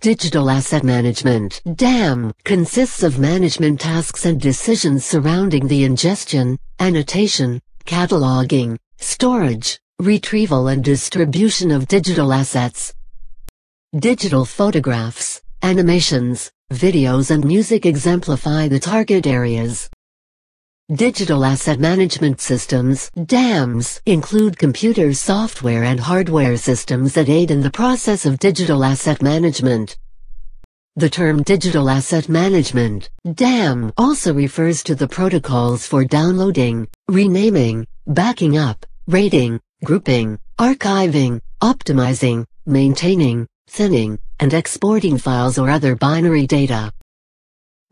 Digital Asset Management DAM consists of management tasks and decisions surrounding the ingestion, annotation, cataloging, storage, retrieval and distribution of digital assets. Digital photographs, animations, videos and music exemplify the target areas. Digital Asset Management Systems DAMS include computer software and hardware systems that aid in the process of digital asset management. The term Digital Asset Management DAM also refers to the protocols for downloading, renaming, backing up, rating, grouping, archiving, optimizing, maintaining, thinning, and exporting files or other binary data.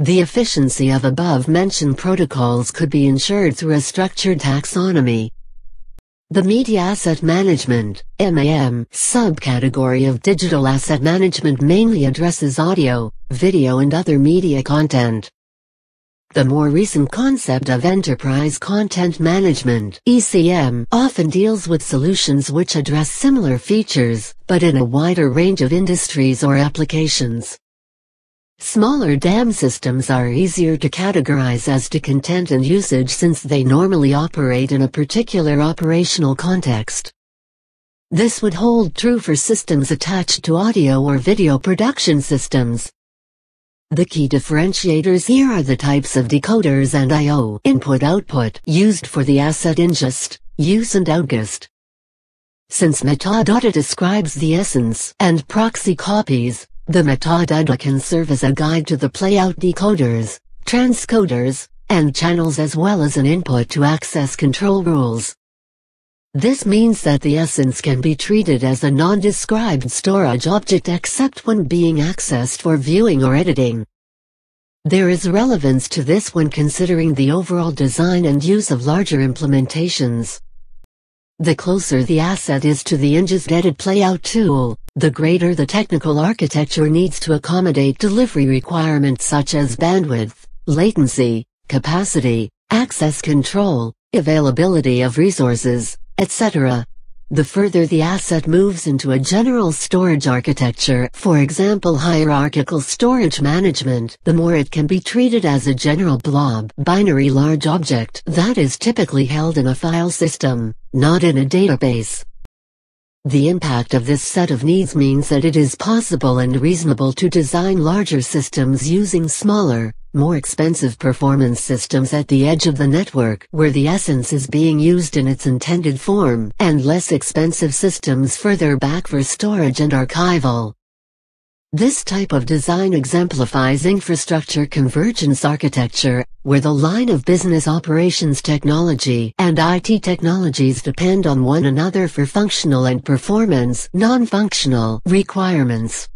The efficiency of above-mentioned protocols could be ensured through a structured taxonomy. The Media Asset Management MAM, subcategory of digital asset management mainly addresses audio, video and other media content. The more recent concept of Enterprise Content Management ECM often deals with solutions which address similar features, but in a wider range of industries or applications. Smaller DAM systems are easier to categorize as to content and usage since they normally operate in a particular operational context. This would hold true for systems attached to audio or video production systems. The key differentiators here are the types of decoders and I.O. input-output used for the asset ingest, use and outgest. Since metadata describes the essence and proxy copies, the metadata can serve as a guide to the playout decoders, transcoders, and channels as well as an input to access control rules. This means that the essence can be treated as a non-described storage object except when being accessed for viewing or editing. There is relevance to this when considering the overall design and use of larger implementations. The closer the asset is to the ingest edit playout tool, the greater the technical architecture needs to accommodate delivery requirements such as bandwidth, latency, capacity, access control, availability of resources, etc. The further the asset moves into a general storage architecture, for example hierarchical storage management, the more it can be treated as a general blob binary large object that is typically held in a file system, not in a database. The impact of this set of needs means that it is possible and reasonable to design larger systems using smaller, more expensive performance systems at the edge of the network where the essence is being used in its intended form, and less expensive systems further back for storage and archival. This type of design exemplifies infrastructure convergence architecture, where the line of business operations technology and IT technologies depend on one another for functional and performance non-functional requirements.